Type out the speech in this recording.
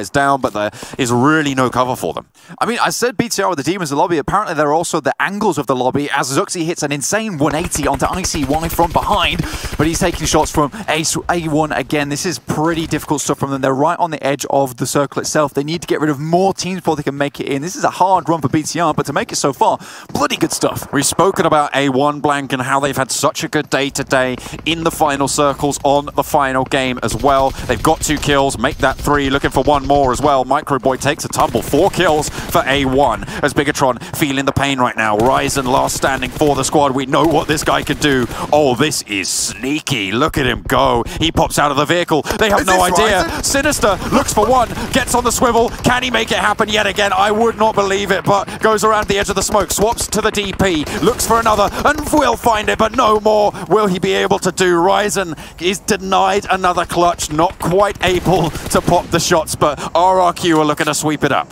is down, but there is really no cover for them. I mean, I said BTR with the Demons in the lobby. Apparently, there are also the angles of the lobby as Zuxxy hits an insane 180 onto ICY from behind, but he's taking shots from A1 again. This is pretty difficult stuff from them. They're right on the edge of the circle itself. They need to get rid of more teams before they can make it in. This is a hard run for BTR, but to make it so far, bloody good stuff. We've spoken about A1 Blank and how they've had such a good day today in the final circles on the final game as well. They've got two kills, make that three, looking for one more as well. Microboy takes a tumble, four kills for A1 as Bigetron feeling the pain right now. Ryzen last standing for the squad. We know what this guy can do. Oh, this is sneaky. Look at him go. He pops out of the vehicle. They have Is no idea. Ryzen? Sinister looks for one, gets on the swivel. Can he make it happen yet again? I would not believe it, but goes around the edge of the smoke, swaps to the DP, looks for another, and will find it, but no more will he be able to do. Ryzen is denied another clutch, not quite able to pop the shots, but RRQ are looking to sweep it up.